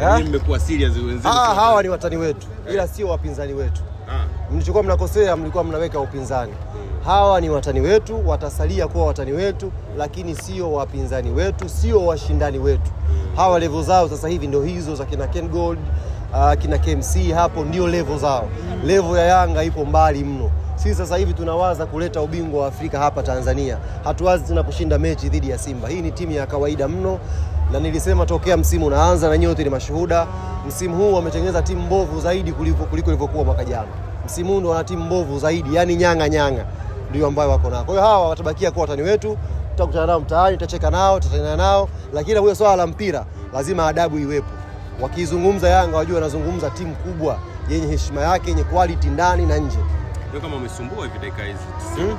Eh? Mmekuwa serious wenzenu. Ah, hawa ni watani wetu, ila sio wapinzani wetu. Ah. Mlichokuwa mnakosea, mlikuwa mnaweka upinzani. Hawa ni watani wetu, watasalia kuwa watani wetu, lakini sio wapinzani wetu, sio washindani wetu. Hawa levo zao sasa hivi ndio hizo za kina Ken Gold, uh, kina KMC, hapo ndio levo zao. levo ya Yanga ipo mbali mno. Sisi sasa hivi tunawaza kuleta ubingwa wa Afrika hapa Tanzania. Hatuwazi tena kushinda mechi dhidi ya Simba. Hii ni timu ya kawaida mno, na nilisema tokea msimu unaanza, na nyote ni mashuhuda. Msimu huu wametengeneza timu mbovu zaidi kuliko kuliko ilivyokuwa mwaka jana. Msimu huu ndio wana timu mbovu zaidi, yani nyanga nyanga ndio ambayo wako nao. Kwa hiyo hawa watabakia kuwa watani wetu, tutakutana nao mtaani, tutacheka nao, tutatana nao, lakini huyo swala la mpira lazima adabu iwepo. Wakizungumza Yanga wajue wanazungumza timu kubwa yenye heshima yake, yenye quality ndani na nje. Leo kama wamesumbua hivi dakika hizi hmm?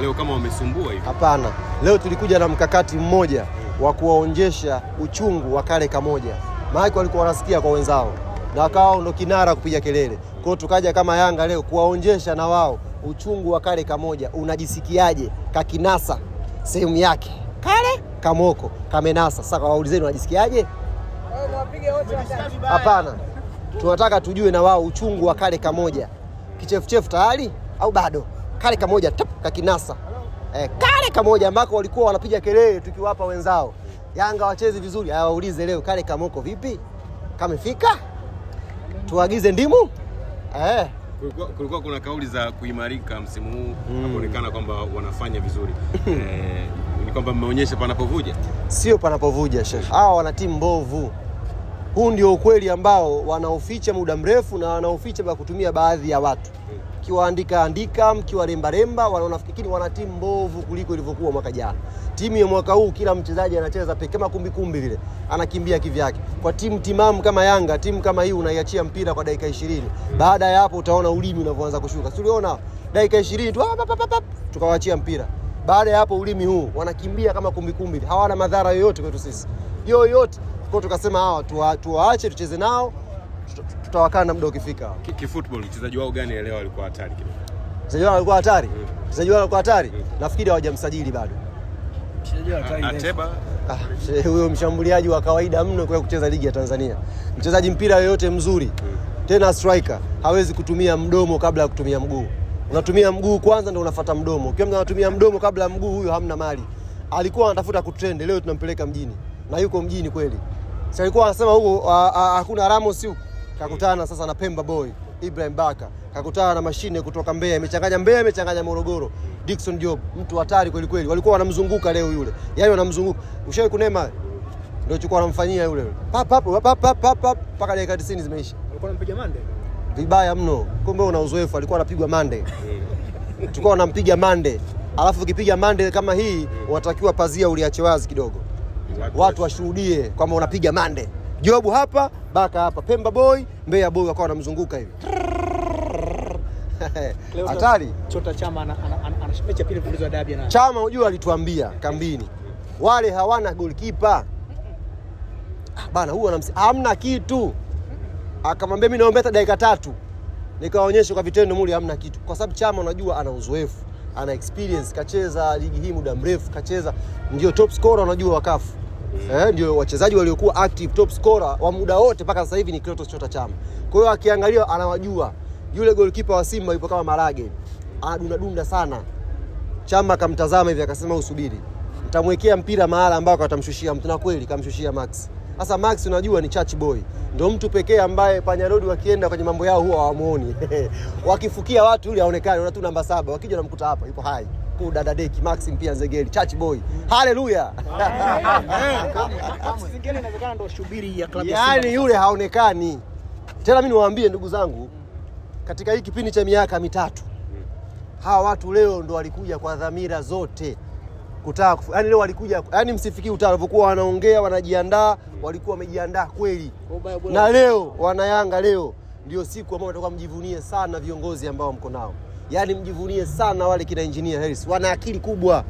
Leo kama wamesumbua hivi. Hapana, leo tulikuja na mkakati mmoja wa kuwaonjesha uchungu wa kale kamoja, maana walikuwa wanasikia kwa wenzao na wakawa ndo kinara kupiga kelele. kwao. tukaja kama Yanga leo kuwaonjesha na wao uchungu wa kale kamoja. Unajisikiaje? Kakinasa sehemu yake kale kamoko kamenasa. Sasa waulizeni, unajisikiaje? Hapana, tunataka tujue na wao uchungu wa kale kamoja. Kichefuchefu tayari au bado? Kale kamoja tap kakinasa eh, kale kamoja ambako walikuwa wanapiga kelele tukiwapa wenzao Yanga wachezi vizuri. awaulize leo kale kamoko vipi, kamefika? Tuagize ndimu eh. Kulikuwa, kulikuwa kuna kauli za kuimarika msimu huu mm. kuonekana kwamba wanafanya vizuri. eh, ni kwamba mmeonyesha panapovuja. Sio panapovuja Sheikh. Hawa wana timu mbovu. Huu ndio ukweli ambao wanaoficha muda mrefu na wanaoficha kwa kutumia baadhi ya watu, mkiwaandika andika, mkiwaremba remba, wanaona fikiri wana timu mbovu kuliko ilivyokuwa mwaka jana. Timu ya mwaka huu kila mchezaji anacheza peke kama kumbi kumbi vile, anakimbia kivyake. Kwa timu timamu kama Yanga, timu kama hii unaiachia mpira kwa dakika 20. Baada ya hapo utaona ulimi unavyoanza kushuka. Si uliona dakika 20 tu ah, tukawaachia mpira. Baada ya hapo ulimi huu wanakimbia kama kumbi kumbi, hawana madhara yoyote kwetu sisi yoyote. Kwa tukasema hawa tuwaache tucheze nao, tuta- tutawakaa na muda ukifika. Ki- Kifootball mchezaji wao gani leo alikuwa hatari kidogo? Mchezaji wao alikuwa hatari, mchezaji wao alikuwa hatari. Nafikiri hawajamsajili bado. Ateba Ah, huyo mshambuliaji wa kawaida mno kwa kucheza ligi ya Tanzania. Mchezaji mpira yoyote mzuri, tena striker, hawezi kutumia mdomo kabla ya kutumia mguu. Unatumia mguu kwanza ndio unafuata mdomo. Ukiwa mtu anatumia mdomo kabla ya mguu, huyo hamna mali. Alikuwa anatafuta kutrend, leo tunampeleka mjini na yuko mjini kweli. Si alikuwa anasema huko ah, ah, hakuna Ramos huko, kakutana sasa na Pemba Boy Ibrahim Baka, kakutana na mashine kutoka Mbeya, imechanganya Mbeya, imechanganya Morogoro. Dickson Job, mtu hatari kweli kweli. Walikuwa wanamzunguka leo yule, yaani wanamzunguka. Ushawahi kunema ndio chukua wanamfanyia yule. Pap pap pap pap pap pap mpaka dakika 90 zimeisha. Alikuwa anampiga mande. Vibaya mno. Kumbe una uzoefu, alikuwa anapigwa mande. Tulikuwa anampiga mande. Alafu ukipiga mande kama hii, watakiwa pazia uliache wazi kidogo. Watu washuhudie kwamba unapiga mande. Jobu hapa, Baka hapa, Pemba Boy, Mbeya Boy wakawa wanamzunguka hivi. Hatari. Chota Chama ana- ana- ana- ana mechi ya pili mfululizo wa dabi Chama unajua alituambia kambini, wale hawana goalkeeper. Ah, bana, huyu anamsi hamna kitu. Akamwambia mimi naomba hata dakika tatu, nikawaonyesha kwa vitendo muli hamna kitu, kwa sababu Chama unajua ana uzoefu, ana experience, kacheza ligi hii muda mrefu, kacheza ndio top scorer unajua wakafu Eh, ndio wachezaji waliokuwa active top scorer wa muda wote mpaka sasa hivi ni Clatous Chota Chama. Kwa hiyo akiangalia anawajua. Yule goalkeeper wa Simba yupo kama Marage. Anadunda dunda sana. Chama akamtazama hivi akasema usubiri, nitamwekea mpira mahala ambako atamshushia mtu, na kweli kamshushia Max. Sasa Max unajua ni church boy, ndio mtu pekee ambaye panyarodi wakienda kwenye mambo yao huwa hawamuoni wakifukia watu yule aonekane, una tu namba saba, wakija namkuta hapa yupo hai ku dada deki Maxim pia Nzegeli church boy, haleluya zingine inawezekana ndio shubiri ya klabu ya Simba. yaani yule haonekani tena. Mimi niwaambie ndugu zangu, katika hii kipindi cha miaka mitatu hawa watu leo ndo walikuja kwa dhamira zote kutaka yani leo walikuja, yani msifikii utani walivyokuwa wanaongea wanajiandaa, walikuwa wamejiandaa kweli. Na leo wanayanga, leo ndio siku ambayo natakuwa mjivunie sana viongozi ambao mko nao, yaani mjivunie sana wale kina engineer Harris, wana akili kubwa.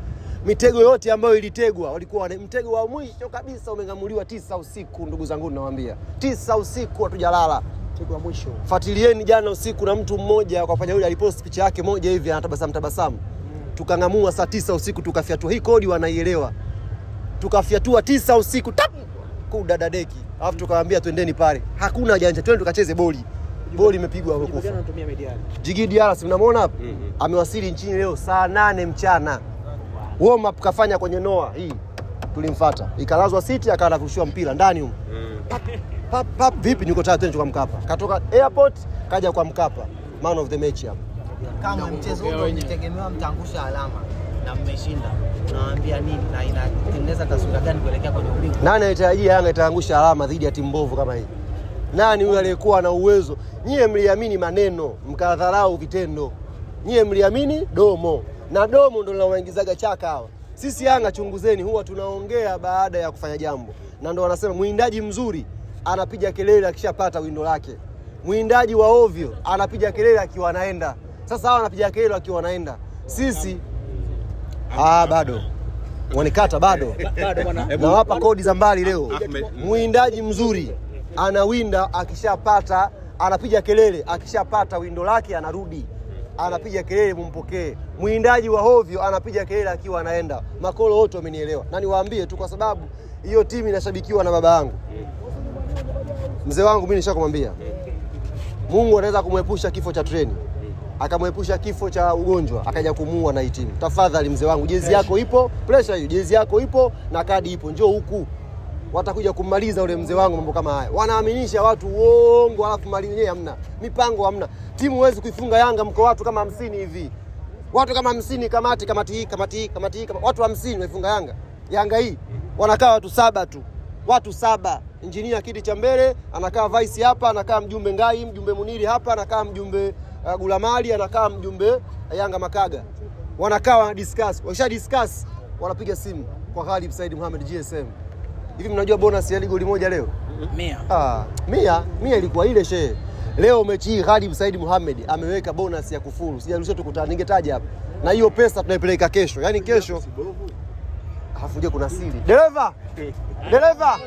Mitego yote ambayo ilitegwa walikuwa wana, mtego wa mwisho kabisa umeng'amuliwa tisa usiku, ndugu zangu, nawaambia tisa usiku hatujalala. Mtego wa mwisho. Fuatilieni jana usiku na mtu mmoja kwa fanya yule alipost picha yake moja hivi anatabasamu tabasamu. mm. Tukang'amua saa tisa usiku tukafyatua hii kodi wanaielewa. Tukafyatua tisa usiku tap kudadadeki, alafu tukawaambia twendeni pale, hakuna janja, twende tukacheze boli. Boli imepigwa amekufa. Jigi Diarra si mnamwona hapa Mhm. amewasili nchini leo saa nane mchana. Warm up kafanya kwenye noa hii, tulimfuata ikalazwa siti, akawa anarushiwa mpira ndani huko Mm. pap, pap, vipi niko tayari tena kwa Mkapa. Katoka airport kaja kwa Mkapa, man of the match hapa. kama mchezo huo mlitegemewa mtangusha alama na mmeshinda, unawaambia nini na inatengeneza taswira gani kuelekea kwenye ubingwa? Nani anatarajia Yanga itaangusha alama dhidi ya timu mbovu kama hii? Nani huyo aliyekuwa na uwezo? Nyie mliamini maneno mkadharau vitendo. Nyie mliamini domo, na domo ndo linawaingizaga chaka hawa. Sisi Yanga, chunguzeni, huwa tunaongea baada ya kufanya jambo, na ndo wanasema mwindaji mzuri anapiga kelele akishapata windo lake, mwindaji wa ovyo anapiga kelele akiwa anaenda. Sasa hawa anapiga kelele akiwa anaenda, sisi ah, bado wanikata bado nawapa kodi za mbali leo. Mwindaji mzuri anawinda akishapata, anapiga kelele akishapata windo lake, anarudi anapiga kelele, mumpokee. Mwindaji wa hovyo anapiga kelele akiwa anaenda. Makolo wote wamenielewa, na niwaambie tu, kwa sababu hiyo timu inashabikiwa na baba yangu, mzee wangu. Mimi nishakwambia Mungu anaweza kumwepusha kifo cha treni, akamwepusha kifo cha ugonjwa, akaja kumuua na hii timu. Tafadhali mzee wangu, jezi yako ipo, pressure hiyo, jezi yako ipo na kadi ipo, njoo huku. Watakuja kummaliza ule mzee wangu, mambo kama haya. Wanaaminisha watu uongo, alafu mali yenyewe hamna, mipango hamna. Timu huwezi kuifunga Yanga, mko watu kama hamsini hivi, watu kama hamsini, kamati kamati hii kamati hii kamati hii, watu hamsini waifunga Yanga. Yanga hii wanakaa watu saba tu, watu saba. Injinia kiti cha mbele anakaa vice hapa, anakaa mjumbe Ngai, mjumbe Muniri hapa, anakaa mjumbe uh, Gulamali, anakaa mjumbe uh, Yanga Makaga, wanakaa wana discuss. Wakisha discuss wanapiga simu kwa Ghalib Said Mohamed GSM. Hivi mnajua bonus ya goli moja leo? Mia. Ah, mia mia ilikuwa ile shehe. Leo mechi hii Khalid Said Mohamed ameweka bonus ya kufuru. Sijaruhusiwa tukutana, ningetaja hapa. Na hiyo pesa tunaipeleka kesho. Yaani kesho alafu je, kuna siri. Dereva! Dereva!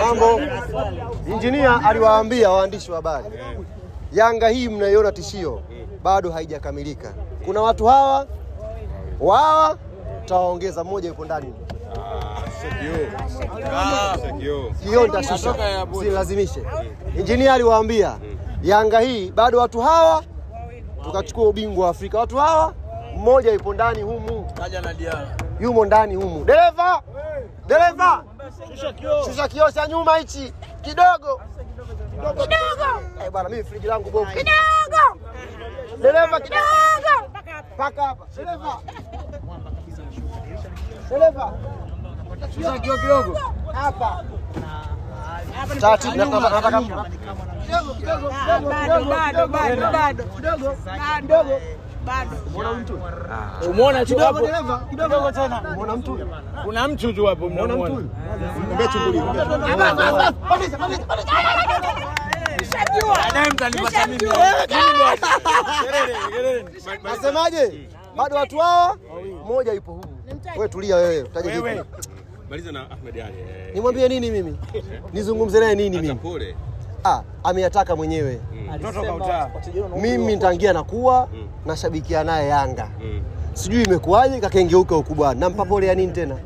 Mambo. Injinia aliwaambia waandishi wa habari. Yanga hii mnaiona tishio bado haijakamilika. Kuna watu hawa wawa tawaongeza mmoja yuko ndani. Hiyo nitashusha, silazimishe. Injinia aliwaambia Yanga hii bado watu hawa, tukachukua ubingwa wa Afrika. Watu hawa mmoja yupo ndani humu, yumo ndani humu. Dereva, dereva, shusha kioo. Cha nyuma hichi. Kidogo. Kidogo. Eh bwana, mimi friji langu bovu. Kidogo. Dereva kidogo, paka hapa. Dereva, dereva, kioo kidogo hapa. Taratibu, nataka- kidogo kidogo kidogo kidogo Umeona? Tu hapo. kidogo tena. Umeona mtu? Kuna mtu tu hapo. Nasemaje? Bado watu hawa mmoja yupo humu. Wewe tulia wewe, utaje vipi? Maliza na Ahmed Ali. eh. Nimwambie nini mimi? Nizungumze naye nini mimi? pole. Ah, ameyataka mwenyewe. Mm. Mimi nitaingia na kuwa mm. nashabikia naye Yanga. Mm. Sijui imekuwaje kakengeuka ukubwa, bwana. Nampa pole ya nini tena?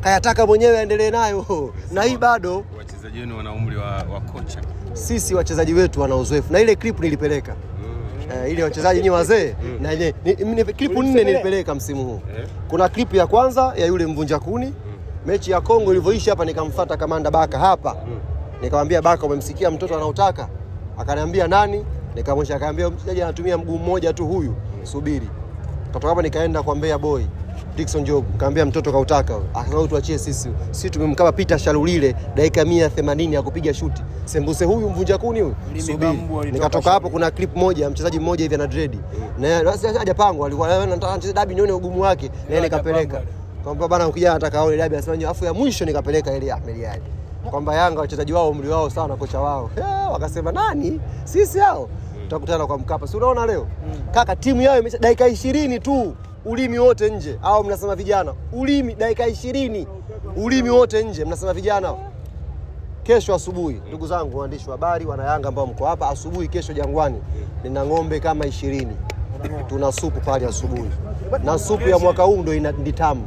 Kayataka mwenyewe aendelee nayo. Na hii bado Wachezaji wenu wana umri wa, wa kocha. sisi wachezaji wetu wana uzoefu na ile clip nilipeleka eh, ile wachezaji ni wazee mm. na yenyewe ni, ni, clip nne nilipeleka msimu huu. Eh. Kuna clip ya kwanza ya yule mvunja kuni mechi ya Kongo ilivyoisha hapa, nikamfuata kamanda Baka hapa, nikamwambia Baka, umemsikia mtoto anaotaka? Akaniambia nani? Nikamwonyesha, akaambia mchezaji anatumia mguu mmoja tu, huyu subiri. Kutoka hapa nikaenda kwa Mbeya Boy Dickson Job, nikamwambia mtoto kautaka huyu. Akasema tuachie sisi. Sisi tumemkaba Peter Shalulile dakika 180 ya kupiga shuti. Sembuse huyu mvunja kuni huyu. Subiri. Nikatoka hapo kuna clip moja mchezaji mmoja hivi ana dread. Na na- hajapangwa, alikuwa anataka nicheze dabi nione ugumu wake. Na nikapeleka. Kwamba bana ukija nataka aone dabi asema nyo. Afu ya mwisho nikapeleka ile Ahmed Ali. Kwamba Yanga wachezaji wao umri wao sawa na kocha wao. Eh, Wakasema nani? Sisi hao. Tutakutana kwa Mkapa. Si unaona leo? Kaka timu yao imesha dakika 20 tu. Ulimi wote nje. Au mnasema vijana. Ulimi dakika 20. Ulimi wote nje. Mnasema vijana. Kesho asubuhi, ndugu zangu waandishi wa habari, wana Yanga ambao mko hapa, asubuhi kesho Jangwani nina ng'ombe kama ishirini. Tuna supu pale asubuhi, na supu ya mwaka huu ndo ina ndi tamu.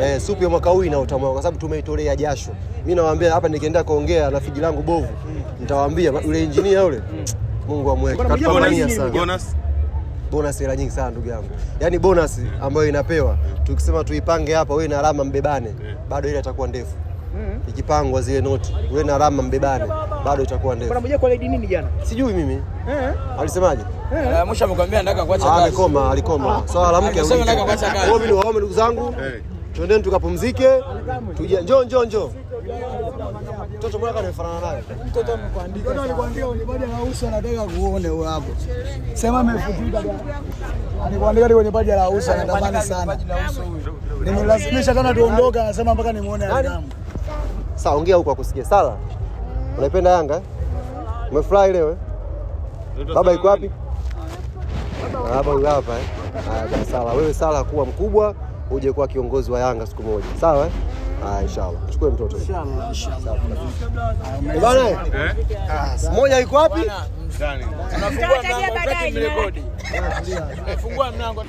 Eh, supu ya mwaka huu ina utamu kwa sababu tumeitolea jasho. Mimi nawaambia hapa, nikienda kuongea rafiki fiji langu bovu, nitawaambia yule engineer yule, Mungu amweke, katupambania sana Bonus bonus hela nyingi sana ndugu yangu, yaani bonus ambayo inapewa tukisema tuipange hapa, wewe na alama mbebane, bado ile itakuwa ndefu. Ikipangwa zile noti, wewe na alama mbebane, bado itakuwa ndefu. Bwana mmoja kwa lady nini jana? Sijui mimi Eh. alisemaje? Eh, Mwisho amekwambia nataka kuacha Ah, kazi. Alikoma, alikoma. Swala la mke hawiki. nataka kuacha kazi. Kwa hiyo mimi niwaombe ndugu zangu, Eh. twendeni tukapumzike. Tuje, njoo njoo njoo. Mtoto mwaka anafanana naye? Mtoto alikwambia kwenye badi la uso anataka kuone hapo. Sema amefutika bwana. Alikwambia kwenye badi la uso anatamani sana. Nimelazimisha tena tuondoke anasema mpaka nimuone Adamu. Sasa ongea huko akusikie. Sala. Unaipenda Yanga? eh? Umefurahi leo? eh? Baba yuko wapi? Ah, huyu hapa eh. Sala, wewe Sala kuwa mkubwa uje kuwa kiongozi wa Yanga siku moja. Sawa eh? Ah, inshallah. Chukue mtoto. Inshallah. Inshallah. Bwana, eh? ah, moja iko wapi? Ndani. Tunafungua mlango baadaye wakati mrekodi. Mlango.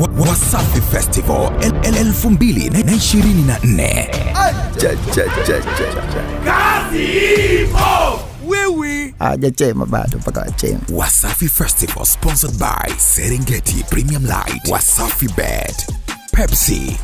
Wa- Wasafi Festival el- el- elfu mbili na ishirini na nne. Ja- ja- ja- ja- ja. Wewe Hajachema bado mpaka acheme. Wasafi Festival sponsored by Serengeti Premium Light, Wasafi Bet, Pepsi,